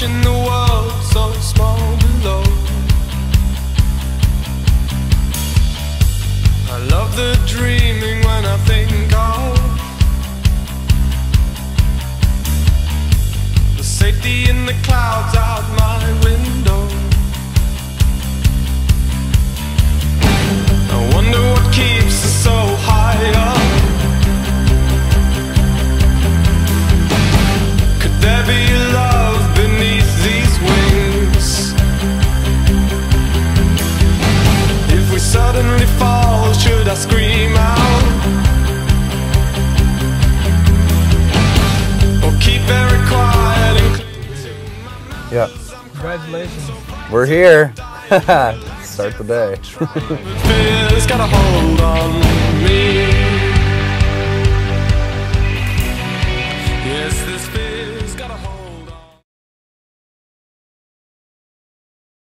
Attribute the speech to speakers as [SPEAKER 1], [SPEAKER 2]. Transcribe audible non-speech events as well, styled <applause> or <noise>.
[SPEAKER 1] Watching the world so small below. I love the dreaming when I think of The safety in the clouds out my window.
[SPEAKER 2] Yep.
[SPEAKER 3] Congratulations.
[SPEAKER 2] We're here. <laughs> Start the day.
[SPEAKER 1] Fear's got a hold on me. Yes, this fear.